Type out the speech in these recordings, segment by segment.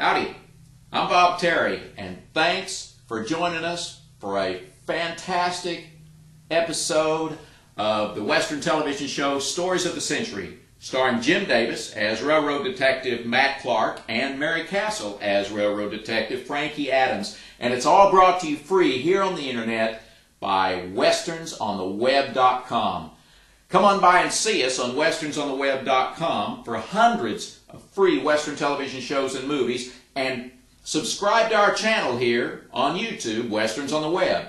Howdy, I'm Bob Terry, and thanks for joining us for a fantastic episode of the Western television show Stories of the Century, starring Jim Davis as Railroad Detective Matt Clark and Mary Castle as Railroad Detective Frankie Adams. And it's all brought to you free here on the internet by westernsontheweb.com. Come on by and see us on westernsontheweb.com for hundreds free Western television shows and movies, and subscribe to our channel here on YouTube, Westerns on the Web.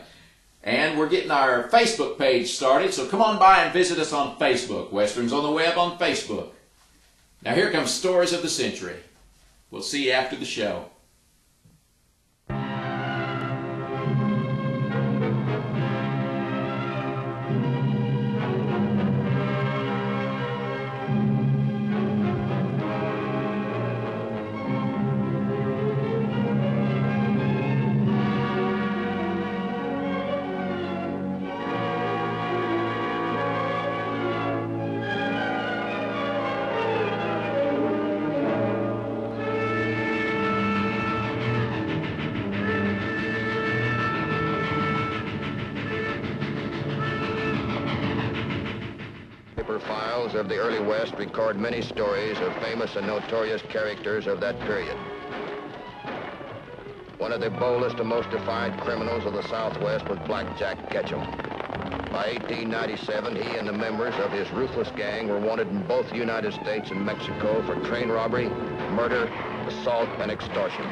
And we're getting our Facebook page started, so come on by and visit us on Facebook, Westerns on the Web on Facebook. Now here comes Stories of the Century. We'll see you after the show. Files of the early West record many stories of famous and notorious characters of that period. One of the boldest and most defiant criminals of the Southwest was Black Jack Ketchum. By 1897, he and the members of his ruthless gang were wanted in both the United States and Mexico for train robbery, murder, assault, and extortion.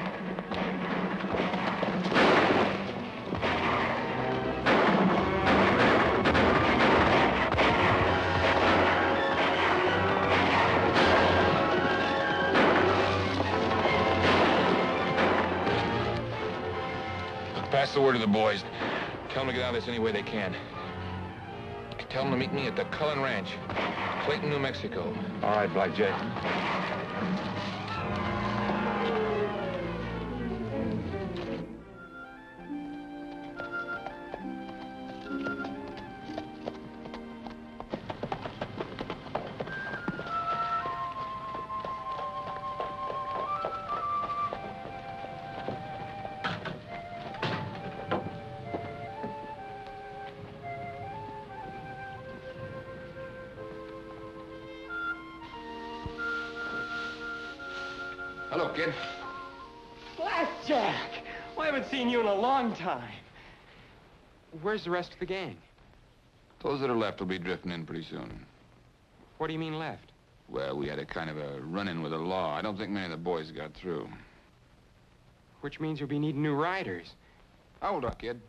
Pass the word to the boys. Tell them to get out of this any way they can. Tell them to meet me at the Cullen Ranch, Clayton, New Mexico. All right, Black. Hello, kid. Blackjack! Well, I haven't seen you in a long time. Where's the rest of the gang? Those that are left will be drifting in pretty soon. What do you mean left? Well, we had a kind of a run-in with the law. I don't think many of the boys got through. Which means you'll be needing new riders. How old are you, kid?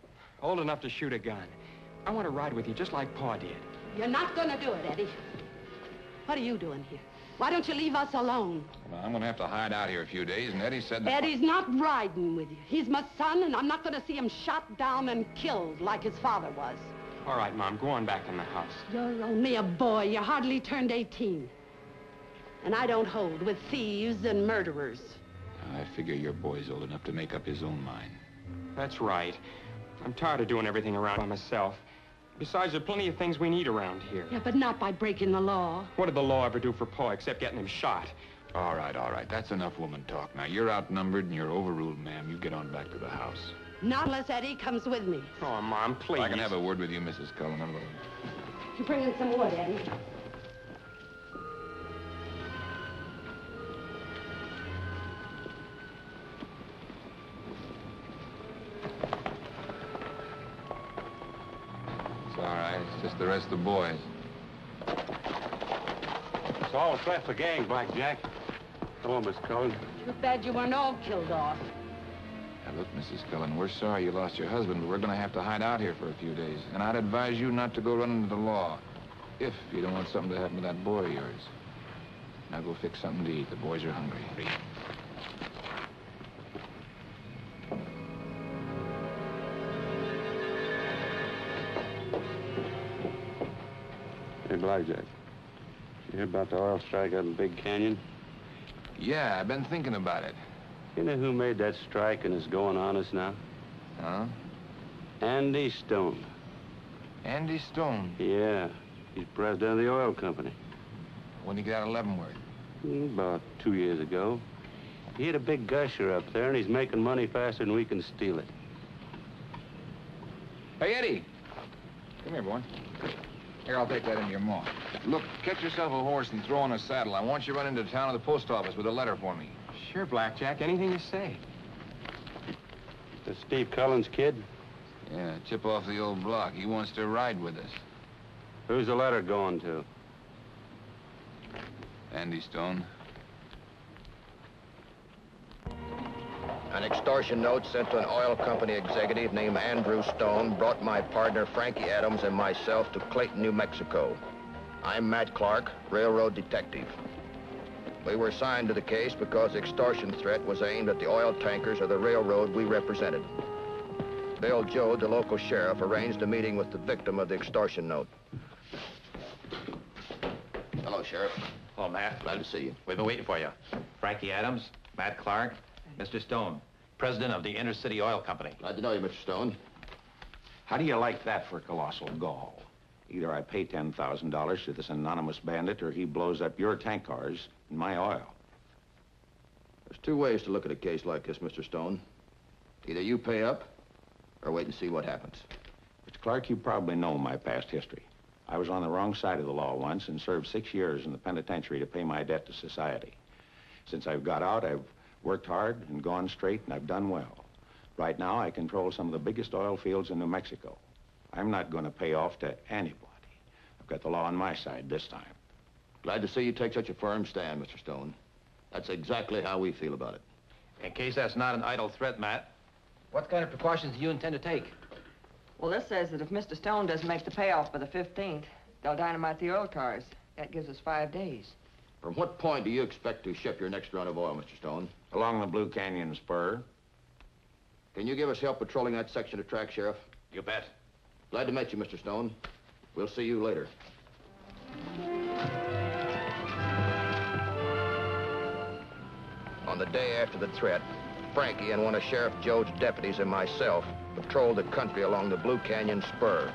Old enough to shoot a gun. I want to ride with you just like Pa did. You're not gonna do it, Eddie. What are you doing here? Why don't you leave us alone? Well, I'm going to have to hide out here a few days, and Eddie said that... Eddie's not riding with you. He's my son, and I'm not gonna see him shot down and killed like his father was. All right, Mom, go on back in the house. You're only a boy. You hardly turned 18. And I don't hold with thieves and murderers. I figure your boy's old enough to make up his own mind. That's right. I'm tired of doing everything around by myself. Besides, there are plenty of things we need around here. Yeah, but not by breaking the law. What did the law ever do for Pa except getting him shot? All right, all right. That's enough woman talk. Now, you're outnumbered and you're overruled, ma'am. You get on back to the house. Not unless Eddie comes with me. Oh, Mom, please. I can have a word with you, Mrs. Cullen. alone. You bring in some wood, Eddie. The rest of the boys. It's all set for gang, Black Jack. Hello, Miss Cullen. Too bad you weren't all killed off. Now, look, Mrs. Cullen, we're sorry you lost your husband, but we're going to have to hide out here for a few days. And I'd advise you not to go running to the law. If you don't want something to happen to that boy of yours. Now go fix something to eat. The boys are hungry. Blackjack. You hear about the oil strike out in Big Canyon? Yeah, I've been thinking about it. You know who made that strike and is going on us now? Huh? Andy Stone. Andy Stone. Yeah, he's president of the oil company. When did he get out of Leavenworth? Hmm, About two years ago. He hit a big gusher up there, and he's making money faster than we can steal it. Hey, Eddie. Come here, boy. Here, I'll take that into your maw. Look, get yourself a horse and throw on a saddle. I want you to run into town to the post office with a letter for me. Sure, Blackjack. Anything you say. The Steve Collins kid? Yeah, chip off the old block. He wants to ride with us. Who's the letter going to? Andy Stone. An extortion note sent to an oil company executive named Andrew Stone brought my partner Frankie Adams and myself to Clayton, New Mexico. I'm Matt Clark, railroad detective. We were assigned to the case because the extortion threat was aimed at the oil tankers of the railroad we represented. Bill Joe, the local sheriff, arranged a meeting with the victim of the extortion note. Hello, Sheriff. Hello, Matt. Glad to see you. We've been waiting for you. Frankie Adams, Matt Clark, Mr. Stone, president of the Intercity Oil Company. Glad to know you, Mr. Stone. How do you like that for a colossal gall? Either I pay $10,000 to this anonymous bandit or he blows up your tank cars and my oil. There's two ways to look at a case like this, Mr. Stone. Either you pay up or wait and see what happens. Mr. Clark, you probably know my past history. I was on the wrong side of the law once and served six years in the penitentiary to pay my debt to society. Since I've got out, I've worked hard and gone straight, and I've done well. Right now, I control some of the biggest oil fields in New Mexico. I'm not going to pay off to anybody. I've got the law on my side this time. Glad to see you take such a firm stand, Mr. Stone. That's exactly how we feel about it. In case that's not an idle threat, Matt, what kind of precautions do you intend to take? Well, this says that if Mr. Stone doesn't make the payoff by the 15th, they'll dynamite the oil cars. That gives us five days. From what point do you expect to ship your next run of oil, Mr. Stone? Along the Blue Canyon Spur, Can you give us help patrolling that section of track, Sheriff? You bet. Glad to meet you, Mr. Stone. We'll see you later. On the day after the threat, Frankie and one of Sheriff Joe's deputies and myself patrolled the country along the Blue Canyon Spur.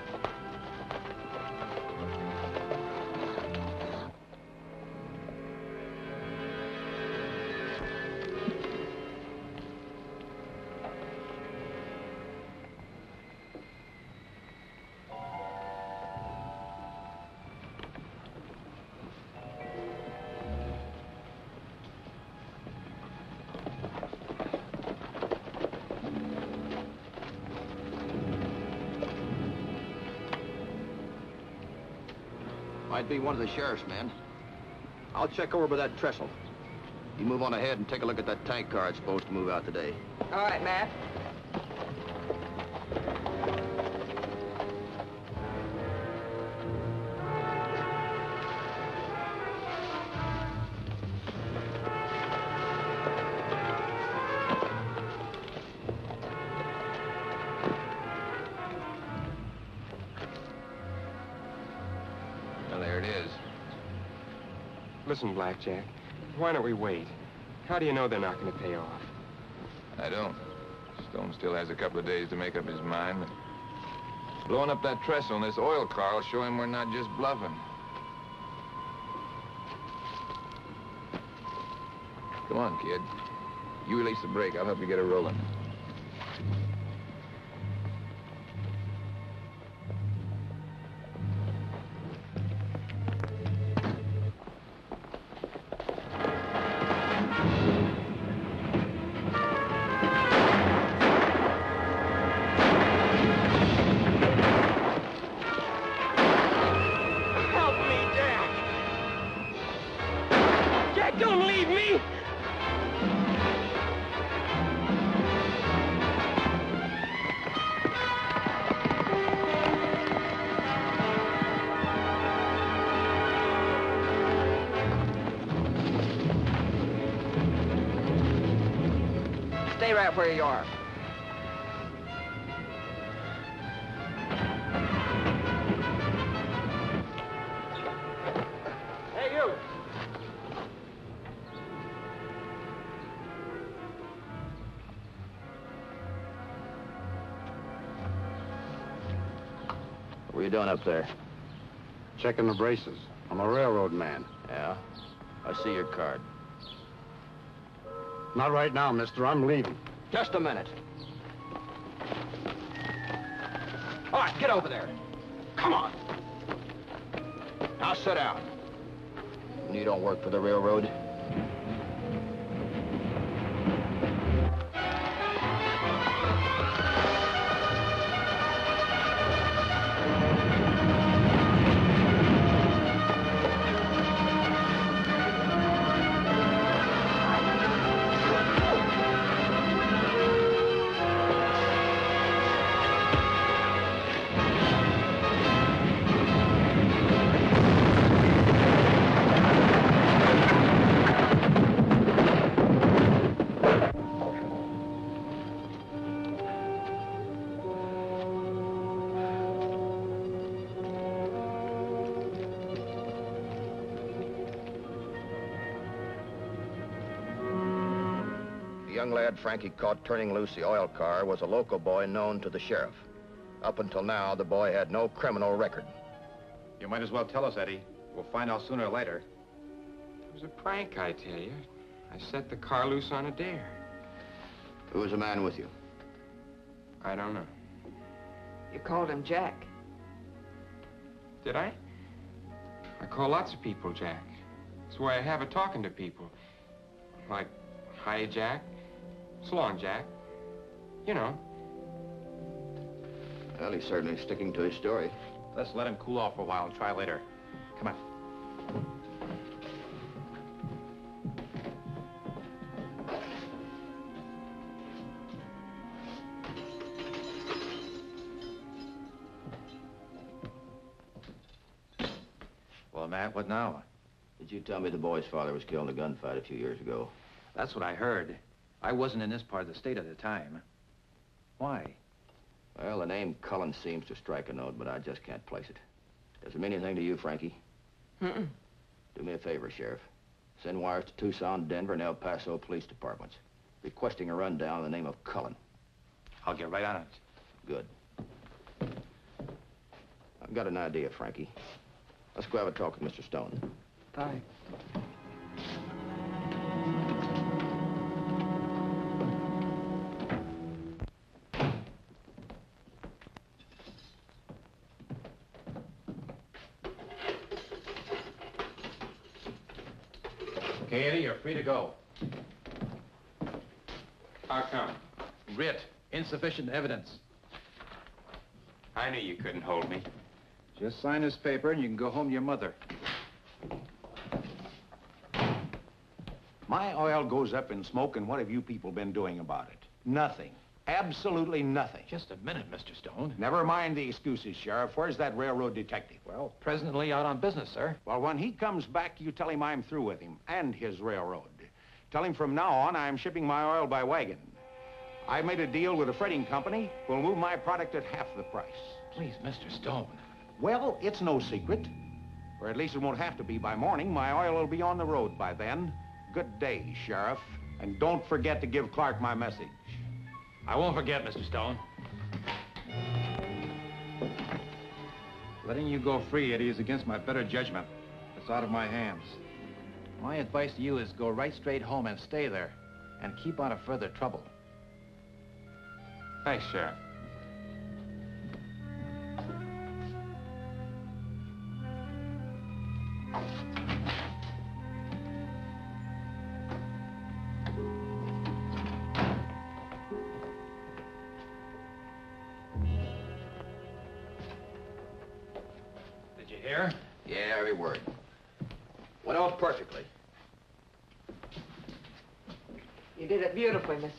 Might be one of the sheriff's men. I'll check over by that trestle. You move on ahead and take a look at that tank car it's supposed to move out today. All right, Matt. Listen, Blackjack, why don't we wait? How do you know they're not going to pay off? I don't. Stone still has a couple of days to make up his mind. Blowing up that trestle in this oil car will show him we're not just bluffing. Come on, kid. You release the brake. I'll help you get her rolling. Stay right where you are. Hey, you! What are you doing up there? Checking the braces. I'm a railroad man. Yeah? I see your card. Not right now, mister. I'm leaving. Just a minute. All right, get over there. Come on. Now sit down. You don't work for the railroad? Lad Frankie caught turning loose the oil car was a local boy known to the sheriff. Up until now, the boy had no criminal record. You might as well tell us, Eddie. We'll find out sooner or later. It was a prank, I tell you. I set the car loose on a dare. Who was the man with you? I don't know. You called him Jack. Did I? I call lots of people Jack. It's the way I have of talking to people. Like, hi, Jack. So long, Jack. You know. Well, he's certainly sticking to his story. Let's let him cool off for a while and try later. Come on. Well, Matt, what now? Did you tell me the boy's father was killed in a gunfight a few years ago? That's what I heard. I wasn't in this part of the state at the time. Why? Well, the name Cullen seems to strike a note, but I just can't place it. Does it mean anything to you, Frankie? Mm-mm. Do me a favor, Sheriff. Send wires to Tucson, Denver, and El Paso police departments, requesting a rundown in the name of Cullen. I'll get right on it. Good. I've got an idea, Frankie. Let's go have a talk with Mr. Stone. Bye. Go. How come? Writ. Insufficient evidence. I knew you couldn't hold me. Just sign this paper and you can go home to your mother. My oil goes up in smoke, and what have you people been doing about it? Nothing. Absolutely nothing. Just a minute, Mr. Stone. Never mind the excuses, Sheriff. Where's that railroad detective? Well, presently out on business, sir. Well, when he comes back, you tell him I'm through with him and his railroad. Tell him from now on I'm shipping my oil by wagon. I've made a deal with a freighting company who'll move my product at half the price. Please, Mr. Stone. Well, it's no secret. Or at least it won't have to be by morning. My oil will be on the road by then. Good day, Sheriff. And don't forget to give Clark my message. I won't forget, Mr. Stone. Letting you go free, Eddie, is against my better judgment. It's out of my hands. My advice to you is go right straight home and stay there. And keep out of further trouble. Thanks, Sheriff.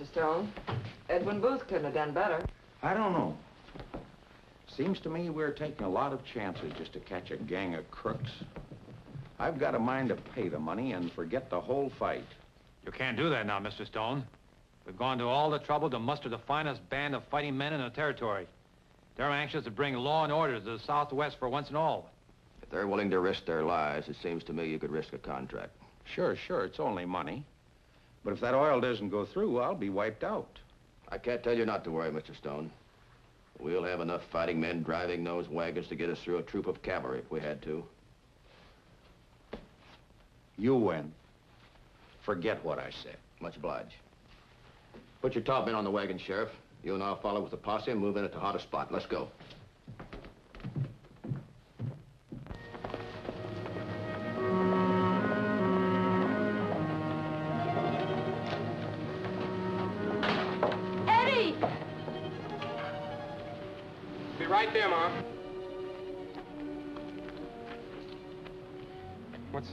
Mr. Stone. Edwin Booth couldn't have done better. I don't know. Seems to me we're taking a lot of chances just to catch a gang of crooks. I've got a mind to pay the money and forget the whole fight. You can't do that now, Mr. Stone. We've gone to all the trouble to muster the finest band of fighting men in the territory. They're anxious to bring law and order to the Southwest for once and all. If they're willing to risk their lives, it seems to me you could risk a contract. Sure, sure, it's only money. But if that oil doesn't go through, I'll be wiped out. I can't tell you not to worry, Mr. Stone. We'll have enough fighting men driving those wagons to get us through a troop of cavalry if we had to. You win. Forget what I said. Much obliged. Put your top men on the wagon, Sheriff. You and I'll follow with the posse and move in at the hottest spot. Let's go.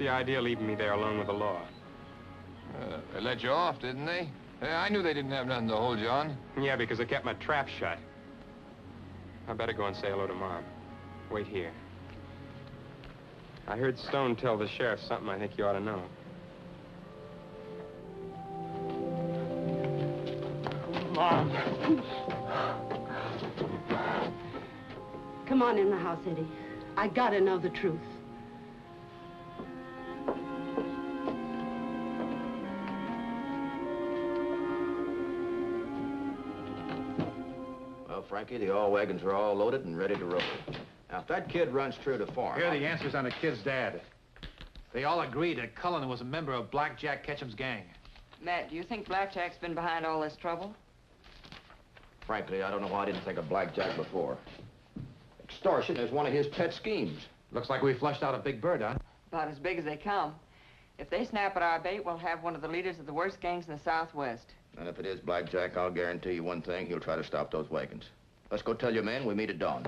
The idea of leaving me there alone with the law? Uh, they let you off, didn't they? Yeah, I knew they didn't have nothing to hold you on. Yeah, because I kept my trap shut. I better go and say hello to Mom. Wait here. I heard Stone tell the sheriff something I think you ought to know. Mom. Come on in the house, Eddie. I gotta know the truth. Well, Frankie, the all wagons are all loaded and ready to roll. Now, if that kid runs true to form... Here are the answers on the kid's dad. They all agree that Cullen was a member of Blackjack Ketchum's gang. Matt, do you think Blackjack's been behind all this trouble? Frankly, I don't know why I didn't think of Blackjack before. Extortion is one of his pet schemes. Looks like we flushed out a big bird, huh? About as big as they come. If they snap at our bait, we'll have one of the leaders of the worst gangs in the Southwest. And if it is Blackjack, I'll guarantee you one thing. He'll try to stop those wagons. Let's go tell your men we meet at dawn.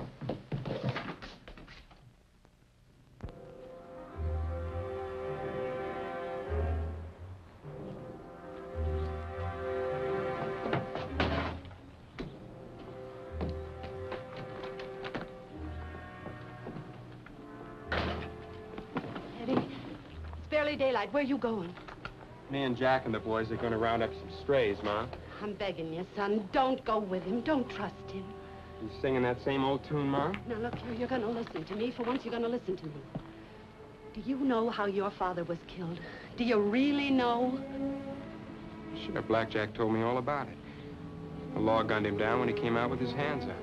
Eddie, it's barely daylight. Where are you going? Me and Jack and the boys are going to round up some strays, Mom. I'm begging you, son. Don't go with him. Don't trust him. You singing that same old tune, Mom? Now, look here, you're gonna listen to me. For once, you're gonna listen to me. Do you know how your father was killed? Do you really know? Sure, Blackjack told me all about it. The law gunned him down when he came out with his hands up.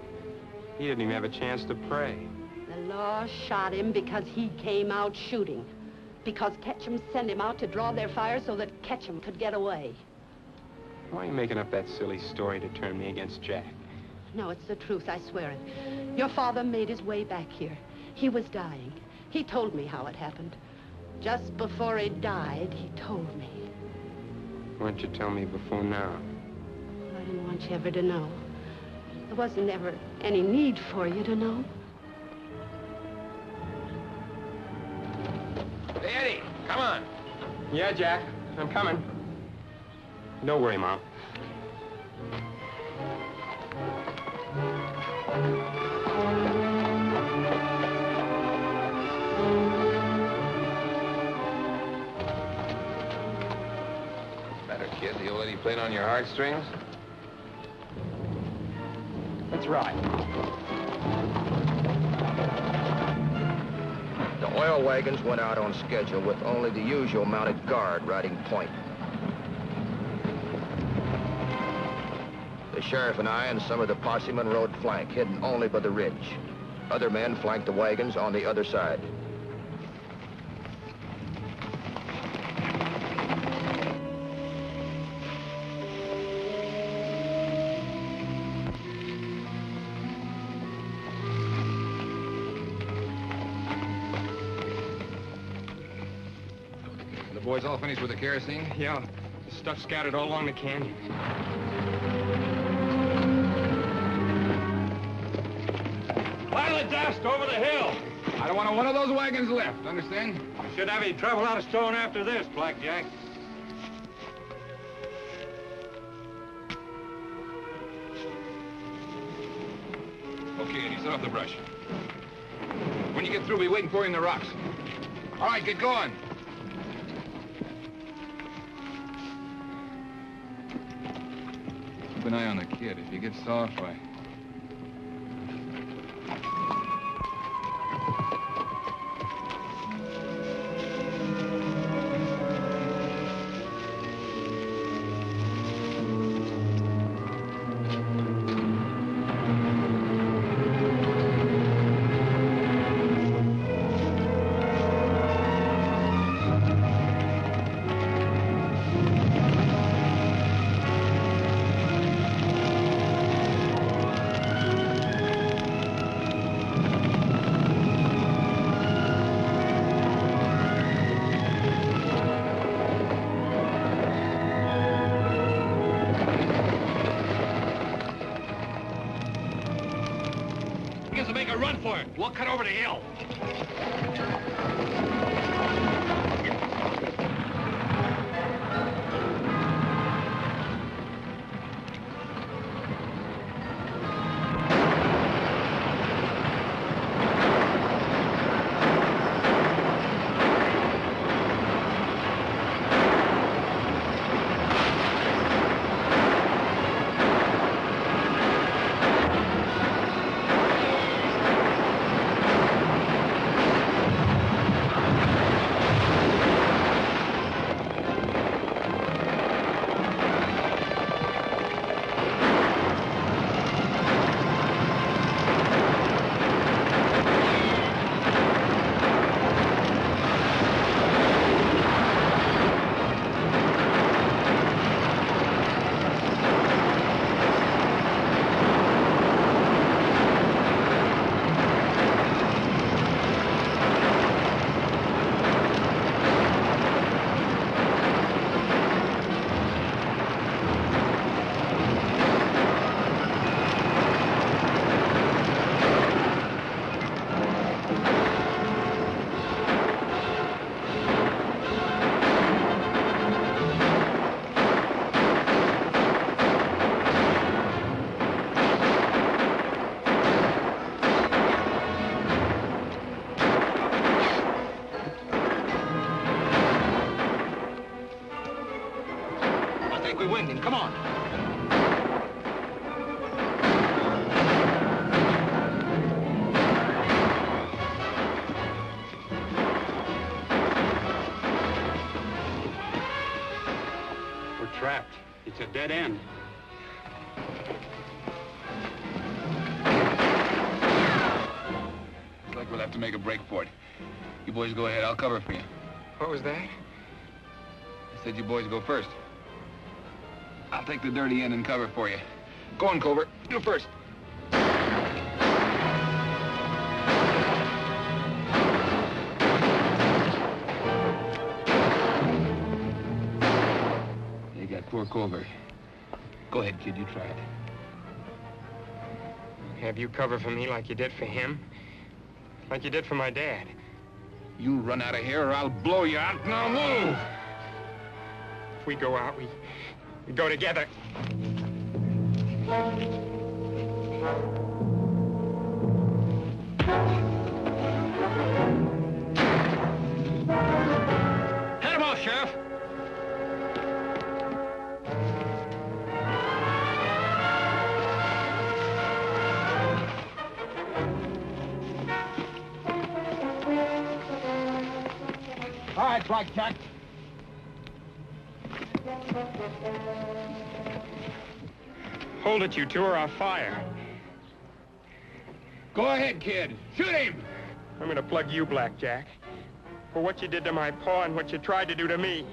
He didn't even have a chance to pray. The law shot him because he came out shooting. Because Ketchum sent him out to draw their fire so that Ketchum could get away. Why are you making up that silly story to turn me against Jack? No, it's the truth, I swear it. Your father made his way back here. He was dying. He told me how it happened. Just before he died, he told me. Why don't you tell me before now? I didn't want you ever to know. There wasn't ever any need for you to know. Hey, Eddie, come on. Yeah, Jack, I'm coming. Don't worry, Mom. Playing on your heartstrings? That's right. The oil wagons went out on schedule with only the usual mounted guard riding point. The sheriff and I and some of the possemen rode flank, hidden only by the ridge. Other men flanked the wagons on the other side. Boys all finished with the kerosene? Yeah, the stuff scattered all along the canyon. Pile of dust over the hill. I don't want one of those wagons left, understand? We should have any trouble out of Stone after this, Blackjack. Okay, Eddie, set off the brush. When you get through, we'll be waiting for you in the rocks. All right, get going. Keep an eye on the kid. If he gets soft, why... We'll cut over the hill. Dead end. Looks like we'll have to make a break for it. You boys go ahead. I'll cover for you. What was that? I said you boys go first. I'll take the dirty end and cover for you. Go on, Covert. You first. You got poor Covert. Go ahead, kid. You try it. Have you cover for me like you did for him? Like you did for my dad? You run out of here or I'll blow you out. Now move! If we go out, we, we go together. Head him off, Sheriff. All right, Blackjack. Hold it, you two, or I'll fire. Go ahead, kid. Shoot him! I'm gonna plug you, Blackjack. For what you did to my paw and what you tried to do to me.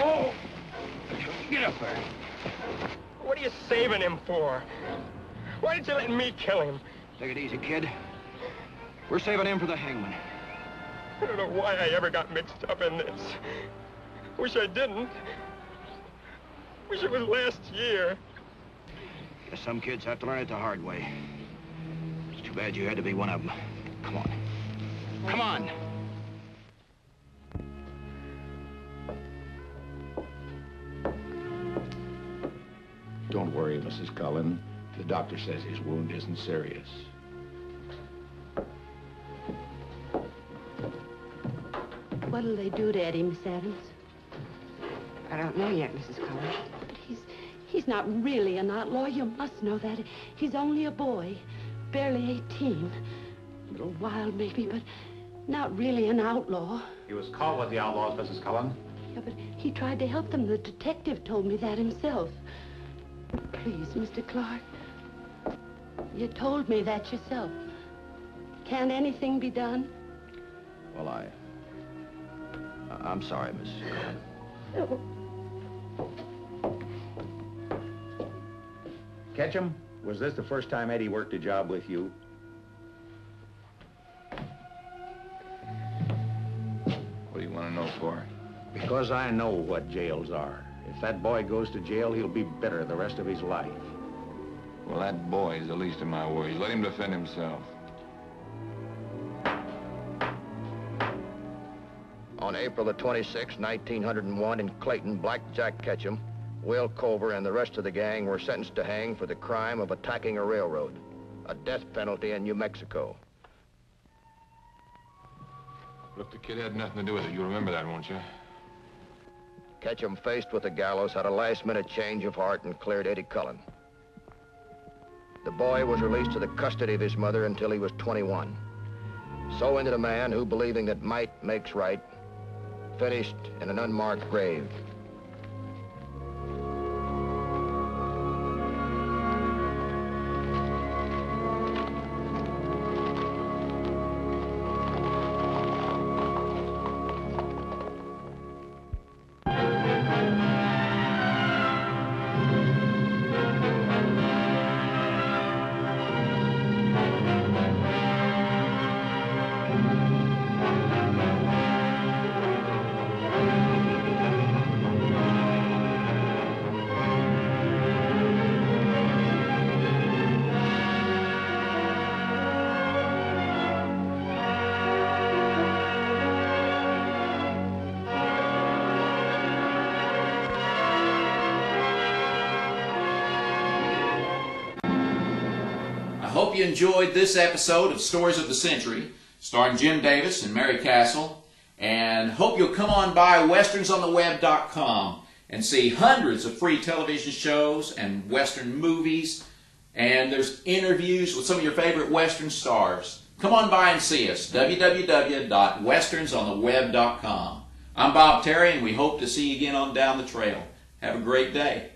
Oh! Get up there. What are you saving him for? Why didn't you let me kill him? Take it easy, kid. We're saving him for the hangman. I don't know why I ever got mixed up in this. Wish I didn't. Wish it was last year. Guess some kids have to learn it the hard way. It's too bad you had to be one of them. Come on. Come on. Don't worry, Mrs. Cullen. The doctor says his wound isn't serious. What'll they do to Eddie, Miss Adams? I don't know yet, Mrs. Cullen. But he's, he's not really an outlaw. You must know that. He's only a boy, barely 18. A little wild, maybe, but not really an outlaw. He was caught with the outlaws, Mrs. Cullen. Yeah, but he tried to help them. The detective told me that himself. Please, Mr. Clark. You told me that yourself. Can't anything be done? Well, I... I- I'm sorry, Miss Cullen. Ketchum, was this the first time Eddie worked a job with you? What do you want to know for? Because I know what jails are. If that boy goes to jail, he'll be bitter the rest of his life. Well, that boy is the least of my worries. Let him defend himself. On April the 26th, 1901, in Clayton, Black Jack Ketchum, Will Culver, and the rest of the gang were sentenced to hang for the crime of attacking a railroad, a death penalty in New Mexico. Look, the kid had nothing to do with it. You remember that, won't you? Ketchum, faced with the gallows, had a last-minute change of heart and cleared Eddie Cullen. The boy was released to the custody of his mother until he was 21. So ended a man who, believing that might makes right, finished in an unmarked grave. Hope you enjoyed this episode of Stories of the Century, starring Jim Davis and Mary Castle, and hope you'll come on by westernsontheweb.com and see hundreds of free television shows and Western movies, and there's interviews with some of your favorite Western stars. Come on by and see us, www.westernsontheweb.com. I'm Bob Terry, and we hope to see you again on Down the Trail. Have a great day.